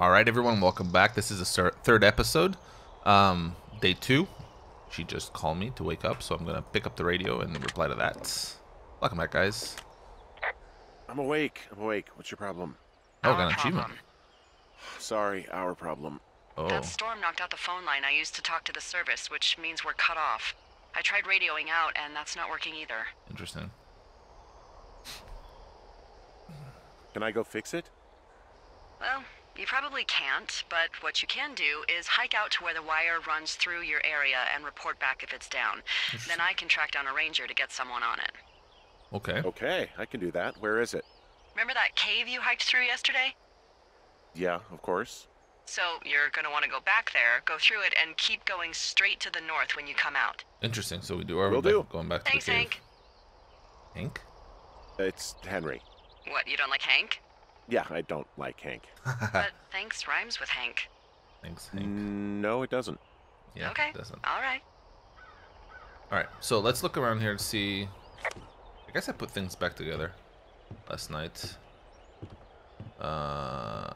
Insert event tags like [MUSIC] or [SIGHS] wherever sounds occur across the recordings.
All right, everyone, welcome back. This is the third episode, um, day two. She just called me to wake up, so I'm gonna pick up the radio and reply to that. Welcome back, guys. I'm awake. I'm awake. What's your problem? Oh, got an achievement. Sorry, our problem. Oh. That storm knocked out the phone line I used to talk to the service, which means we're cut off. I tried radioing out, and that's not working either. Interesting. Can I go fix it? Well, you probably can't, but what you can do is hike out to where the wire runs through your area and report back if it's down. Then I can track down a ranger to get someone on it. Okay. Okay, I can do that. Where is it? Remember that cave you hiked through yesterday? Yeah, of course. So you're gonna want to go back there, go through it, and keep going straight to the north when you come out. Interesting. So we do our Will back- do. going back to Thanks, the cave. Hank. Hank? It's Henry. What, you don't like Hank? Yeah, I don't like Hank. [LAUGHS] but thanks rhymes with Hank. Thanks, Hank. No, it doesn't. Yeah, okay. it doesn't. All right. All right, so let's look around here and see. I guess I put things back together last night. Uh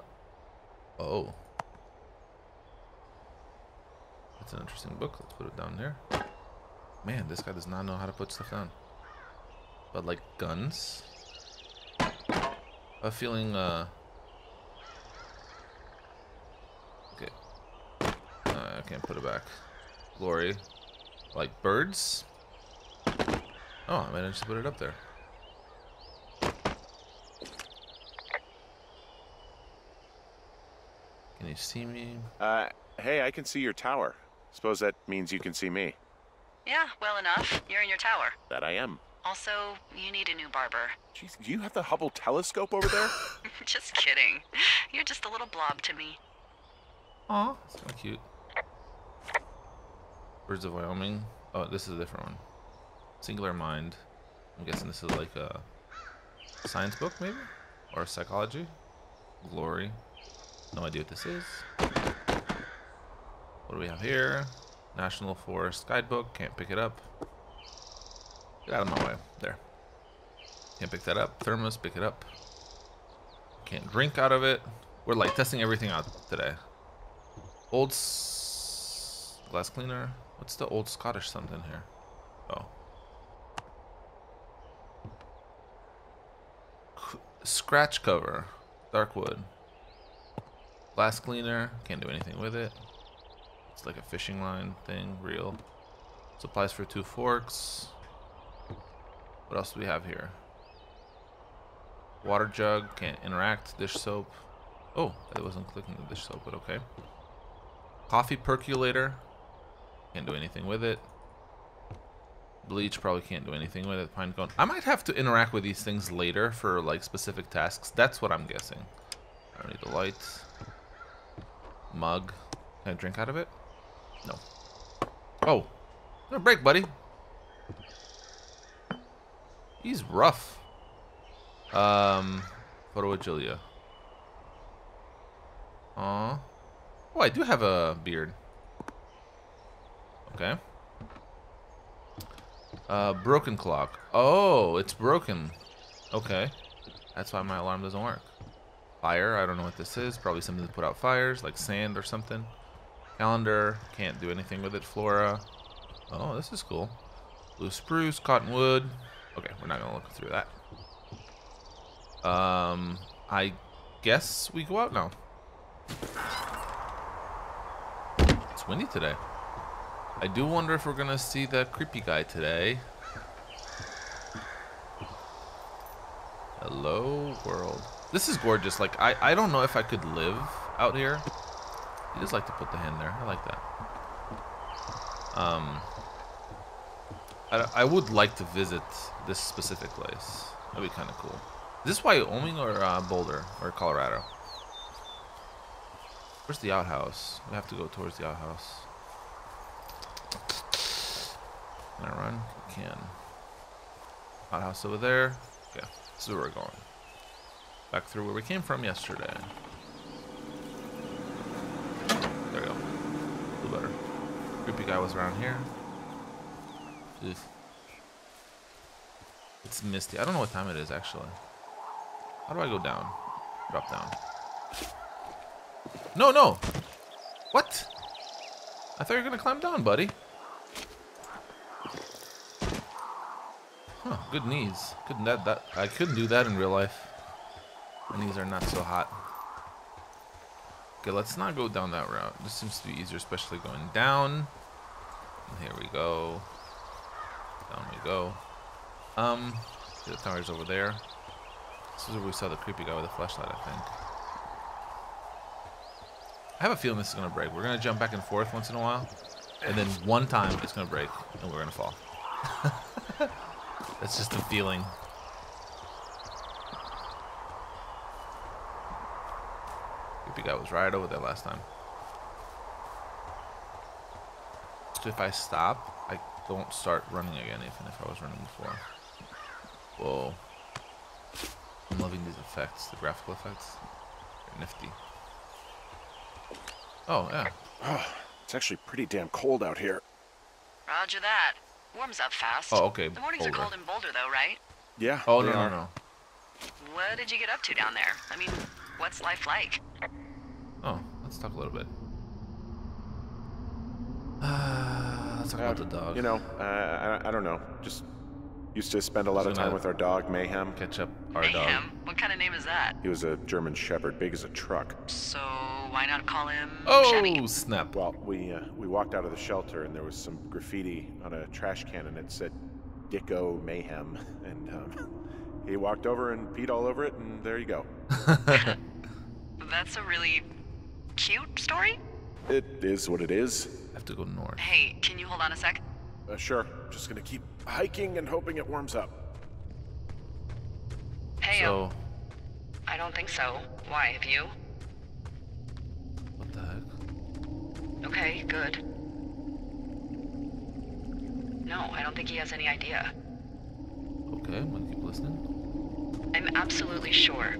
oh, that's an interesting book. Let's put it down there. Man, this guy does not know how to put stuff down. But like guns, a feeling. Uh, okay, uh, I can't put it back. Glory, like birds. Oh, I managed to put it up there. Can you see me? Uh, hey, I can see your tower. Suppose that means you can see me. Yeah, well enough. You're in your tower. That I am. Also, you need a new barber. Jeez, do you have the Hubble telescope over there? [LAUGHS] just kidding. You're just a little blob to me. Aw, that's kind of cute. Birds of Wyoming. Oh, this is a different one. Singular Mind. I'm guessing this is like a science book, maybe? Or psychology? Glory. No idea what this is. What do we have here? National Forest Guidebook. Can't pick it up. Get out of my way. There. Can't pick that up. Thermos, pick it up. Can't drink out of it. We're like testing everything out today. Old glass cleaner. What's the old Scottish something here? Oh. Scratch cover. Dark wood. Glass cleaner. Can't do anything with it. It's like a fishing line thing. Real. Supplies for two forks. What else do we have here? Water jug. Can't interact. Dish soap. Oh, I wasn't clicking the dish soap, but okay. Coffee percolator. Can't do anything with it. Bleach probably can't do anything with it. Pine cone. I might have to interact with these things later for like specific tasks. That's what I'm guessing. I don't need the light. Mug. Can I drink out of it? No. Oh. No break, buddy. He's rough. Um, photo with Julia. Aw. Oh, I do have a beard. Okay. Uh, broken clock. Oh, it's broken. Okay. That's why my alarm doesn't work. Fire, I don't know what this is. Probably something to put out fires, like sand or something. Calendar, can't do anything with it. Flora. Oh, this is cool. Blue spruce, cottonwood. Okay, we're not gonna look through that. Um, I guess we go out now. It's windy today. I do wonder if we're gonna see the creepy guy today. Hello, world. This is gorgeous. Like, I, I don't know if I could live out here. You just like to put the hand there. I like that. Um, I, I would like to visit this specific place. That'd be kind of cool. Is this Wyoming or uh, Boulder or Colorado? Where's the outhouse? We have to go towards the outhouse. Can I run? Can. Outhouse over there. Yeah, this is where we're going. Back through where we came from yesterday. There we go. A little better. Creepy guy was around here. Ugh. It's misty. I don't know what time it is actually. How do I go down? Drop down. No, no. What? I thought you were gonna climb down, buddy. Huh, good knees. Couldn't that that I couldn't do that in real life. My knees are not so hot. Okay, let's not go down that route. This seems to be easier, especially going down. Here we go. Down we go. Um, the tower's over there. This is where we saw the creepy guy with the flashlight, I think. I have a feeling this is gonna break. We're gonna jump back and forth once in a while, and then one time it's gonna break, and we're gonna fall. [LAUGHS] That's just a feeling. Creepy guy was right over there last time. So if I stop, don't start running again, even if I was running before. Whoa. I'm loving these effects, the graphical effects. They're nifty. Oh, yeah. Oh, it's actually pretty damn cold out here. Roger that. Warms up fast. Oh, okay. The mornings Boulder. are cold in Boulder, though, right? Yeah. Oh, they no, no, no. What did you get up to down there? I mean, what's life like? Oh, let's talk a little bit. Uh, let's talk Uh, about the dog. You know, uh, I, I don't know. Just used to spend a lot of time with our dog, Mayhem. catch up our Mayhem? dog. What kind of name is that? He was a German Shepherd, big as a truck. So why not call him Oh, Chevy? snap. Well, we uh, we walked out of the shelter and there was some graffiti on a trash can and it said Dicko Mayhem [LAUGHS] and um, [LAUGHS] he walked over and peed all over it and there you go. [LAUGHS] That's a really cute story. It is what it is. Have to go north. Hey, can you hold on a sec? Uh, sure, just gonna keep hiking and hoping it warms up. Hey, um, So, I don't think so. Why, have you? what the heck? Okay, good. No, I don't think he has any idea. Okay, I'm gonna keep listening. I'm absolutely sure.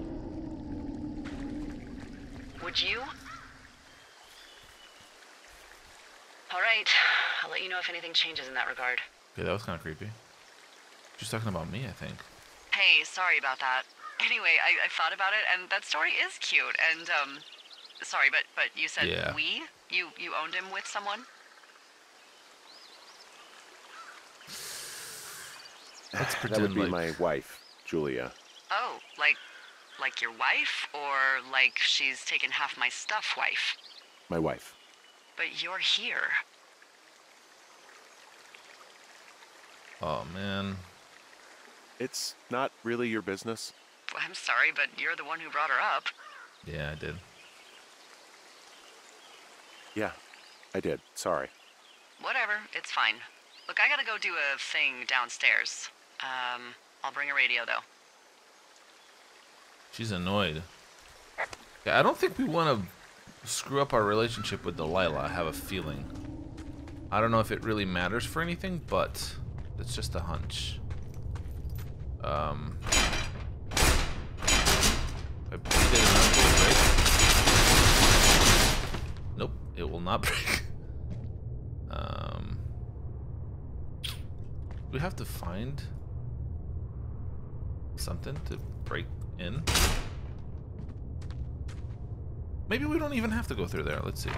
Would you? All right, I'll let you know if anything changes in that regard. Okay, that was kind of creepy. She's talking about me, I think. Hey, sorry about that. Anyway, I, I thought about it, and that story is cute. And um, sorry, but but you said Yeah. we? You you owned him with someone? Let's [SIGHS] that would be like my wife, Julia. Oh, like like your wife, or like she's taken half my stuff, wife? My wife. But you're here. Oh man. It's not really your business. I'm sorry, but you're the one who brought her up. Yeah, I did. Yeah, I did. Sorry. Whatever, it's fine. Look, I gotta go do a thing downstairs. Um, I'll bring a radio though. She's annoyed. Yeah, I don't think we want to screw up our relationship with Delilah. I have a feeling. I don't know if it really matters for anything, but it's just a hunch. Um. I beat it enough, will break? Nope, it will not [LAUGHS] break. um. We have to find something to break in. Maybe we don't even have to go through there. Let's see.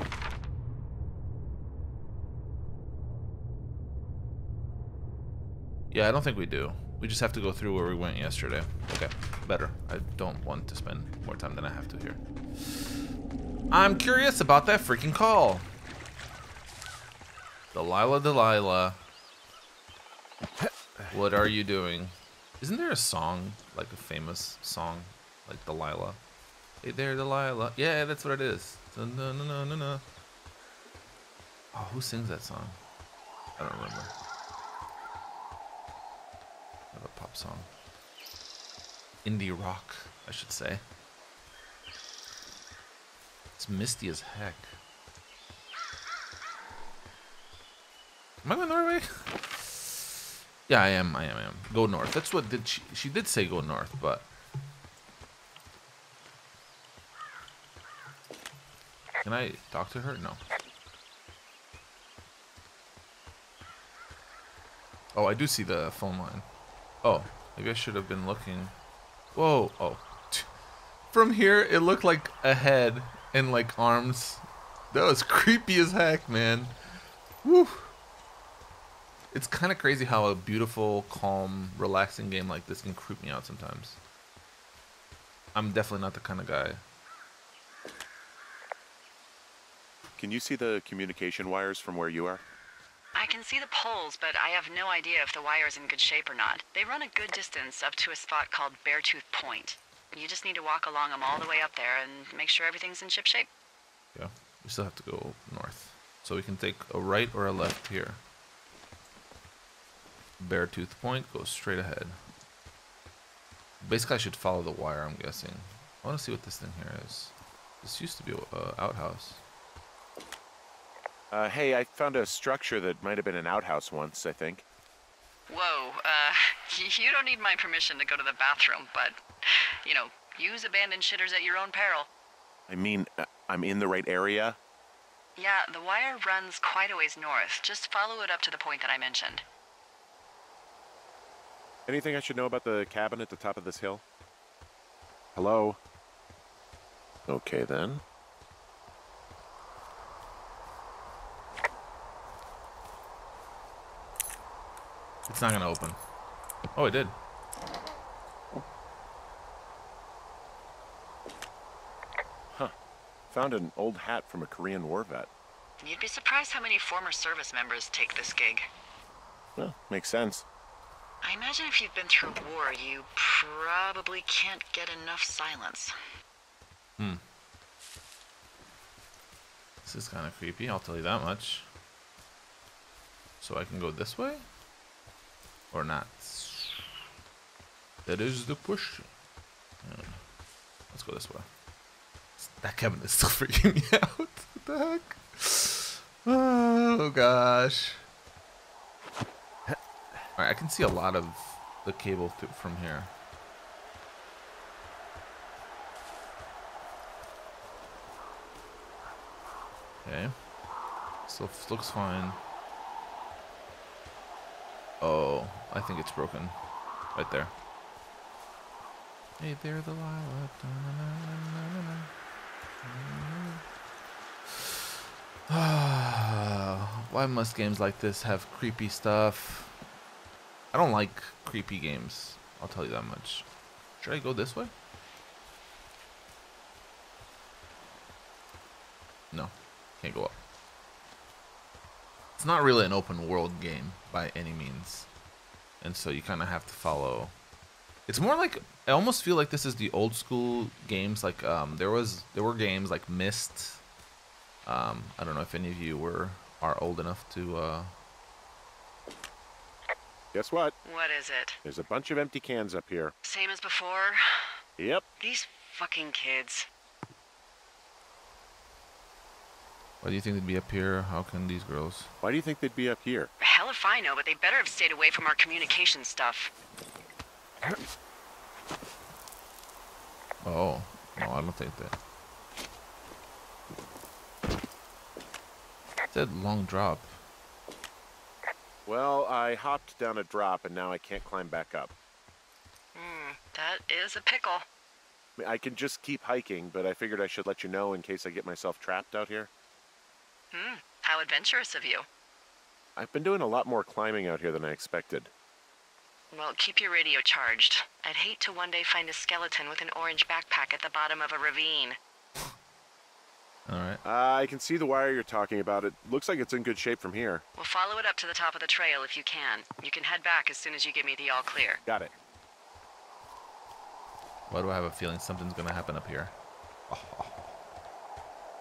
Yeah, I don't think we do. We just have to go through where we went yesterday. Okay, better. I don't want to spend more time than I have to here. I'm curious about that freaking call. Delilah, Delilah. What are you doing? Isn't there a song, like a famous song, like Delilah? Hey there, Delilah. Yeah, that's what it is. Dun, dun, dun, dun, dun. Oh, who sings that song? I don't remember. Of a pop song. Indie rock, I should say. It's misty as heck. Am I going the right way? [LAUGHS] Yeah, I am. I am. I am. Go north. That's what did she? She did say go north, but can I talk to her? No. Oh, I do see the phone line. Oh, maybe I should have been looking. Whoa. Oh. [LAUGHS] From here, it looked like a head, and like arms. That was creepy as heck, man. Woo. It's kind of crazy how a beautiful, calm, relaxing game like this can creep me out sometimes. I'm definitely not the kind of guy. Can you see the communication wires from where you are? I can see the poles, but I have no idea if the wire's in good shape or not. They run a good distance up to a spot called Beartooth Point. You just need to walk along them all the way up there and make sure everything's in ship shape. Yeah, we still have to go north. So we can take a right or a left here. Beartooth Point goes straight ahead. Basically, I should follow the wire, I'm guessing. I want to see what this thing here is. This used to be an uh, outhouse. Uh, hey, I found a structure that might have been an outhouse once, I think. Whoa, uh, [LAUGHS] you don't need my permission to go to the bathroom, but, you know, use abandoned shitters at your own peril. I mean, uh, I'm in the right area? Yeah, the wire runs quite a ways north. Just follow it up to the point that I mentioned. Anything I should know about the cabin at the top of this hill? Hello? Okay, then. It's not gonna open. Oh, it did. Huh. Found an old hat from a Korean war vet. You'd be surprised how many former service members take this gig. Well, makes sense. I imagine if you've been through war, you probably can't get enough silence. Hmm. This is kind of creepy, I'll tell you that much. So I can go this way? Or not? That is the question. Let's go this way. That cabin is still [LAUGHS] freaking me out. What the heck? Oh gosh. Alright, I can see a lot of the cable from here. Okay. Still looks fine. Oh, I think it's broken. Right there. Hey there, Delilah. [SIGHS] Why must games like this have creepy stuff? I don't like creepy games. I'll tell you that much. Should I go this way? No. Can't go up. It's not really an open world game by any means. And so you kind of have to follow. It's more like I almost feel like this is the old school games like um there was there were games like Myst. Um I don't know if any of you were are old enough to uh Guess what? What is it? There's a bunch of empty cans up here. Same as before? Yep. These fucking kids. Why do you think they'd be up here? How can these girls? Why do you think they'd be up here? Hell if I know, but they better have stayed away from our communication stuff. Oh, no, I don't think that. It said long drop. Well, I hopped down a drop and now I can't climb back up. Hmm, that is a pickle. I can just keep hiking, but I figured I should let you know in case I get myself trapped out here. Hmm, how adventurous of you. I've been doing a lot more climbing out here than I expected. Well, keep your radio charged. I'd hate to one day find a skeleton with an orange backpack at the bottom of a ravine. Alright. Uh, I can see the wire you're talking about. It looks like it's in good shape from here. We'll follow it up to the top of the trail if you can. You can head back as soon as you give me the all clear. Got it. Why do I have a feeling something's gonna happen up here?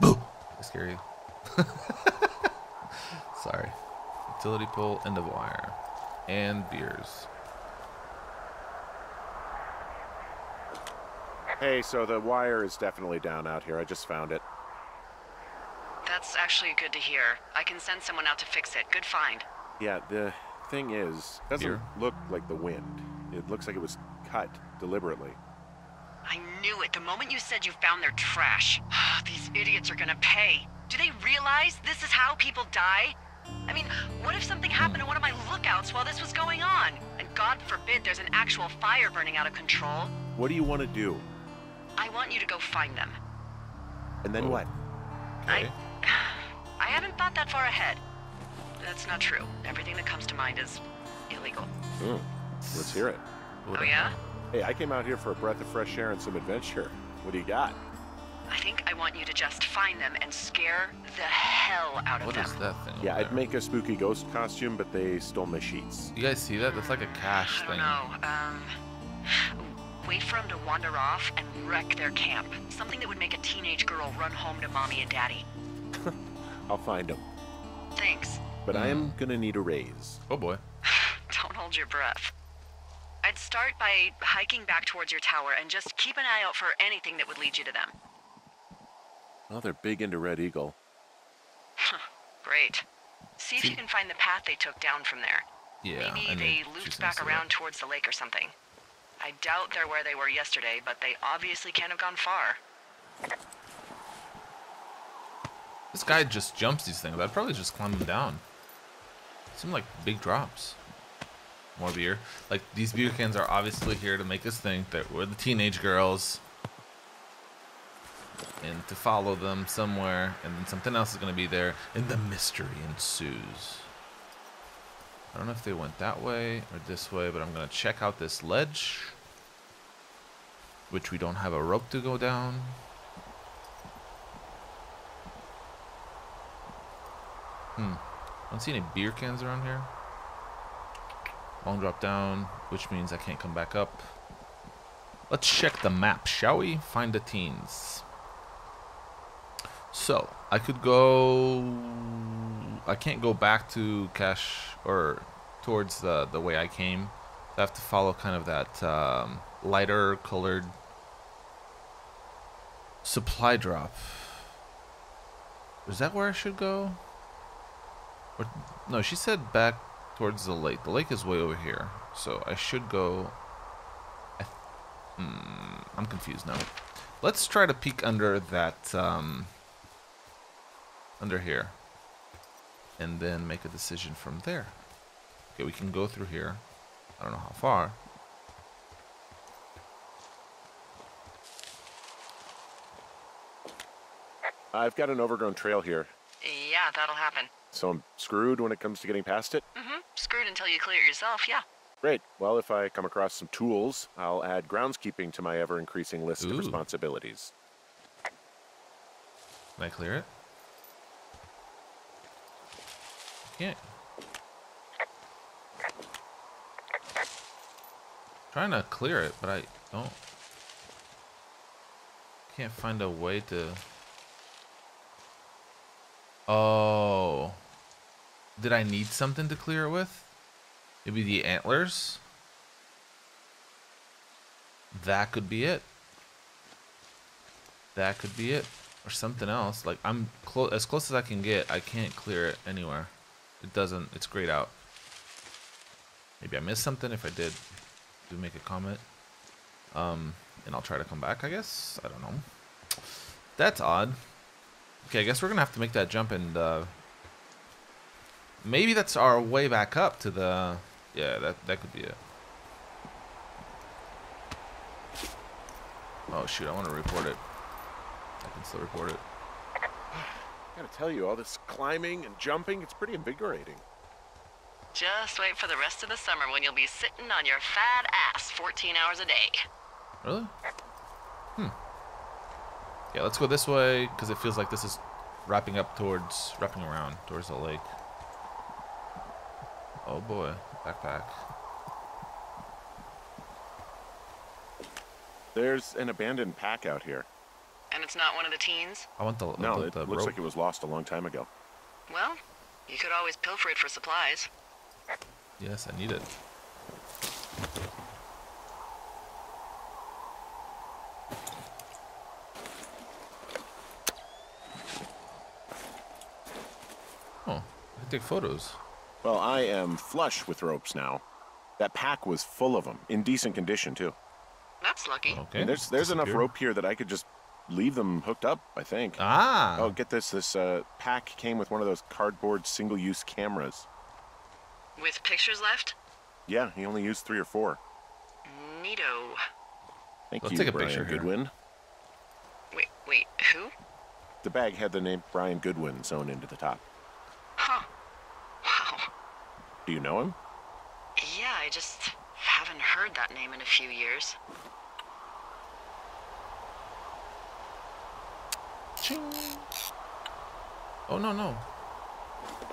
Boo! [LAUGHS] I scare you. [LAUGHS] Sorry. Utility pole, end of wire. And beers. Hey, so the wire is definitely down out here. I just found it. That's actually good to hear. I can send someone out to fix it. Good find. Yeah, the thing is, it doesn't Here? look like the wind. It looks like it was cut deliberately. I knew it the moment you said you found their trash. [SIGHS] These idiots are gonna pay. Do they realize this is how people die? I mean, what if something happened to one of my lookouts while this was going on? And God forbid there's an actual fire burning out of control. What do you want to do? I want you to go find them. And then Oh. what? Okay. I [SIGHS] I haven't thought that far ahead. That's not true. Everything that comes to mind is illegal. Hmm. Let's hear it. Oh, yeah? Hey, I came out here for a breath of fresh air and some adventure. What do you got? I want you to just find them and scare the hell out of What them. What is that thing? Yeah, over I'd make a spooky ghost costume, but they stole my sheets. You guys see that? That's like a cache I don't thing. know. Um, wait for them to wander off and wreck their camp. Something that would make a teenage girl run home to mommy and daddy. [LAUGHS] I'll find them. Thanks. But I am gonna need a raise. Oh boy. [SIGHS] Don't hold your breath. I'd start by hiking back towards your tower and just keep an eye out for anything that would lead you to them. Well, they're big into Red Eagle. Great. See if you can find the path they took down from there. Yeah. Maybe I knew they she was looped back say that. around towards the lake or something. I doubt they're where they were yesterday, but they obviously can't have gone far. This guy just jumps these things. I'd probably just climb them down. Seem like big drops. More beer. Like these beer cans are obviously here to make us think that we're the teenage girls. And to follow them somewhere, and then something else is gonna be there, and the mystery ensues. I don't know if they went that way or this way, but I'm gonna check out this ledge. Which we don't have a rope to go down. Hmm. I don't see any beer cans around here. Long drop down, which means I can't come back up. Let's check the map, shall we? Find the teens. So, I could go... I can't go back to Cash, or towards the, the way I came. I have to follow kind of that um, lighter colored supply drop. Is that where I should go? Or, no, she said back towards the lake. The lake is way over here, so I should go. I hmm, I'm confused now. Let's try to peek under that, um, under here, and then make a decision from there. Okay, we can go through here. I don't know how far. I've got an overgrown trail here, Yeah, that'll happen. so I'm screwed when it comes to getting past it. Mm-hmm. Screwed until you clear it yourself, yeah. Great. Well, if I come across some tools, I'll add groundskeeping to my ever increasing list Ooh. of responsibilities. Can I clear it? Can't. Trying to clear it, but I don't. Can't find a way to. Oh. Did I need something to clear it with? Maybe the antlers? That could be it. That could be it. Or something else. Like, I'm as close as I can get. I can't clear it anywhere. It doesn't. It's grayed out. Maybe I missed something. If I did, do make a comment. Um, and I'll try to come back, I guess. I don't know. That's odd. Okay, I guess we're gonna have to make that jump and, uh... Maybe that's our way back up to the... Yeah, that, that could be it. Oh, shoot, I want to report it. I can still report it. I gotta tell you, all this climbing and jumping, it's pretty invigorating. Just wait for the rest of the summer when you'll be sitting on your fat ass 14 hours a day. Really? Hmm. Yeah, let's go this way because it feels like this is wrapping up towards, wrapping around towards the lake. Oh boy, backpack. There's an abandoned pack out here. And it's not one of the teens? I want the, I No, want it the looks rope. like it was lost a long time ago. Well, you could always pilfer it for supplies. Yes, I need it. Oh, I take photos. Well, I am flush with ropes now. That pack was full of them, in decent condition too. That's lucky. Okay. And there's there's enough rope here that I could just leave them hooked up. I think. Ah. Oh, get this! This uh, pack came with one of those cardboard single-use cameras. With pictures left? Yeah, he only used three or four. Neato. Thank Let's you, take a Brian picture here. Goodwin. Wait, wait, who? The bag had the name Brian Goodwin sewn into the top. Huh. Wow. Do you know him? Yeah, I just haven't heard that name in a few years. Ching. Oh no no.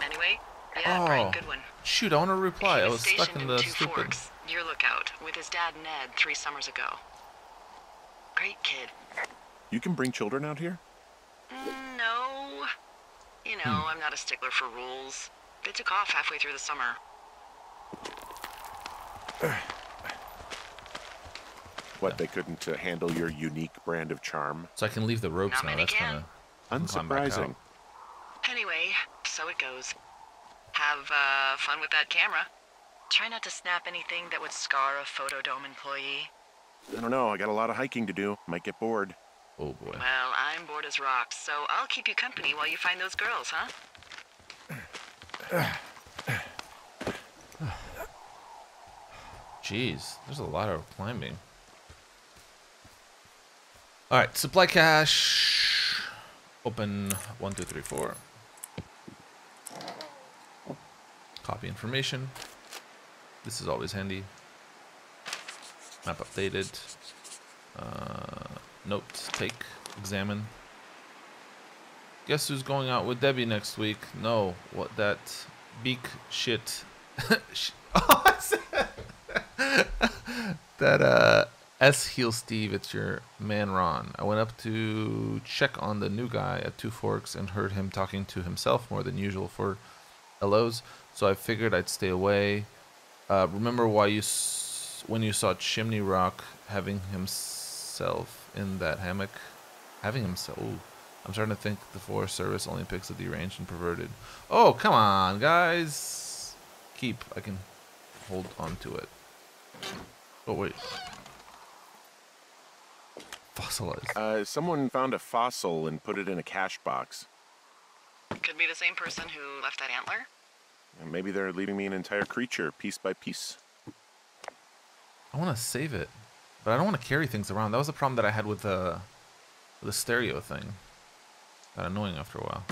Anyway, yeah, Brian Oh. Goodwin. Shoot, I want to reply. he I was was stuck in the Two stupid. Forks, your lookout, with his dad Ned three summers ago. Great kid. You can bring children out here? Mm, No. You know, Hmm. I'm not a stickler for rules. They took off halfway through the summer. What, they couldn't uh, handle your unique brand of charm? So I can leave the ropes Not now. That's can. kind of climb Unsurprising. Anyway, so it goes. Have uh, fun with that camera. Try not to snap anything that would scar a Photodome employee. I don't know, I got a lot of hiking to do. Might get bored. Oh boy. Well, I'm bored as rocks, so I'll keep you company while you find those girls, huh? Jeez, there's a lot of climbing. All right, supply cache. Open one, two, three, four. Copy information. This is always handy. Map updated. Uh, note, take, examine. Guess who's going out with Debbie next week? No, what that beak shit. [LAUGHS] [LAUGHS] oh, [LAUGHS] that uh S heel Steve, it's your man Ron. I went up to check on the new guy at Two Forks and heard him talking to himself more than usual for LOs, so I figured I'd stay away. Uh, remember why you s- when you saw Chimney Rock having himself in that hammock, having himself. Ooh, I'm starting to think the Forest Service only picks the deranged and perverted. Oh, come on, guys. Keep. I can hold on to it. Oh wait. Fossilized. Uh, someone found a fossil and put it in a cash box. Could be the same person who left that antler. And maybe they're leaving me an entire creature piece by piece. I want to save it, but I don't want to carry things around. That was the problem that I had with the with the stereo thing. Got annoying after a while.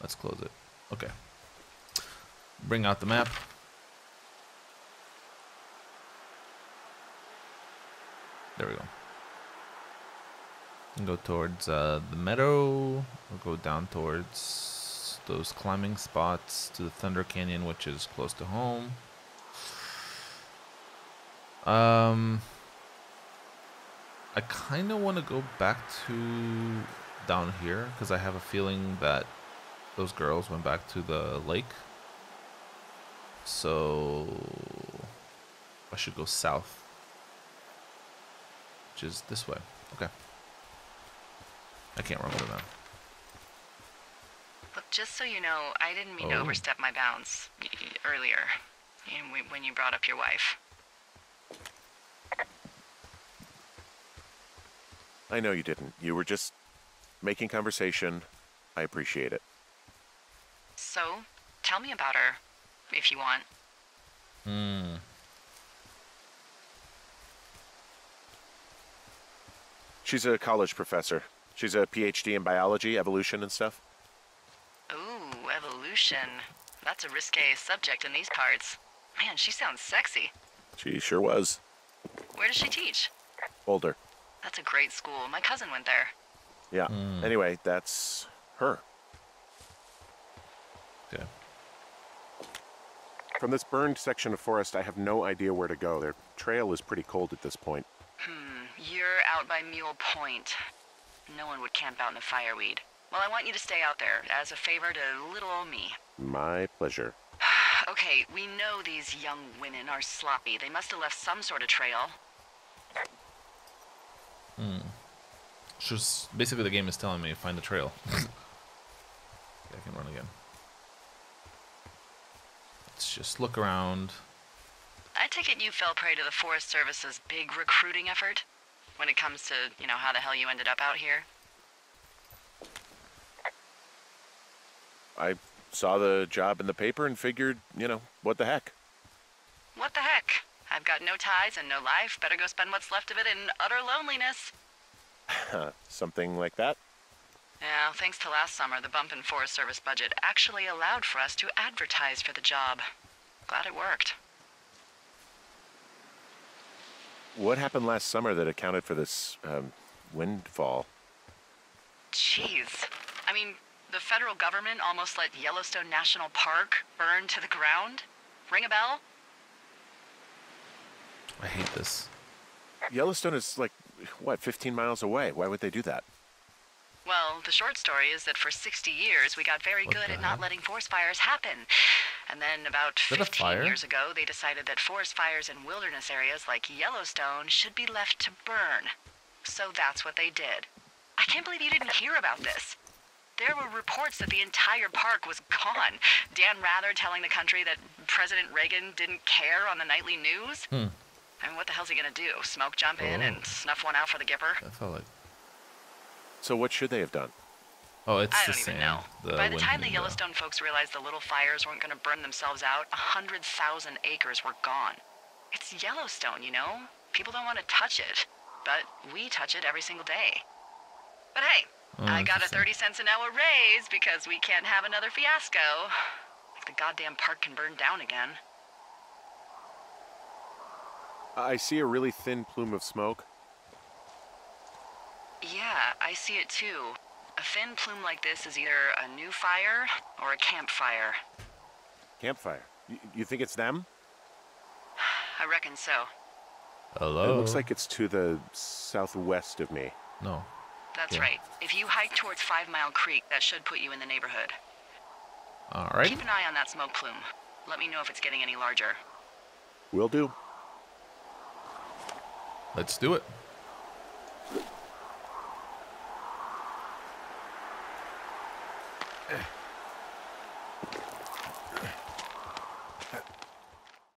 Let's close it. Okay. Bring out the map. There we go. Go towards uh, the meadow. Go down towards those climbing spots to the Thunder Canyon, which is close to home. Um, I kind of want to go back to down here because I have a feeling that those girls went back to the lake. So I should go south, which is this way. Okay. I can't remember now. Look, just so you know, I didn't mean to Oh. overstep my bounds y- y- earlier when- when you brought up your wife. I know you didn't. You were just making conversation. I appreciate it. So, tell me about her, if you want. Hmm. She's a college professor. She's a PhD in biology, evolution, and stuff. Ooh, evolution. That's a risque subject in these parts. Man, she sounds sexy. She sure was. Where does she teach? Boulder. That's a great school. My cousin went there. Yeah. Anyway, that's her. Okay. From this burned section of forest, I have no idea where to go. Their trail is pretty cold at this point. Hmm, you're out by Mule Point. No one would camp out in the fireweed. Well, I want you to stay out there as a favor to little old me. My pleasure. [SIGHS] Okay, we know these young women are sloppy. They must have left some sort of trail. Hmm. Just basically the game is telling me find the trail. [LAUGHS] yeah, I can run again. Let's just look around. I take it you fell prey to the Forest Service's big recruiting effort when it comes to, you know, how the hell you ended up out here. I saw the job in the paper and figured, you know, what the heck. What the heck? I've got no ties and no life. Better go spend what's left of it in utter loneliness. [LAUGHS] Something like that. Yeah, thanks to last summer, the bump in Forest Service budget actually allowed for us to advertise for the job. Glad it worked. What happened last summer that accounted for this um, windfall? Jeez. I mean, the federal government almost let Yellowstone National Park burn to the ground? Ring a bell? I hate this. Yellowstone is like, what, 15 miles away? Why would they do that? Well, the short story is that for 60 years we got very What good at not letting forest fires happen. And then about that 15 years ago, they decided that forest fires in wilderness areas like Yellowstone should be left to burn. So that's what they did. I can't believe you didn't hear about this. There were reports that the entire park was gone. Dan Rather telling the country that President Reagan didn't care on the nightly news. Hmm. I mean, what the hell's he gonna do? Smoke jump in Oh. and snuff one out for the Gipper? Felt like. So what should they have done? Oh, it's I the don't even sand. know. The By the time the and Yellowstone folks realized the little fires weren't going to burn themselves out, a hundred thousand acres were gone. It's Yellowstone, you know. People don't want to touch it, but we touch it every single day. But hey, Oh, I got a thirty cents an hour raise because we can't have another fiasco. Like the goddamn park can burn down again. I see a really thin plume of smoke. Yeah, I see it too. A thin plume like this is either a new fire or a campfire. Campfire. You, you think it's them? I reckon so. Hello. It looks like it's to the southwest of me. no. That's Yeah. right. If you hike towards Five Mile Creek, that should put you in the neighborhood. All right. Keep an eye on that smoke plume. Let me know if it's getting any larger. Will do. Let's do it. Ugh.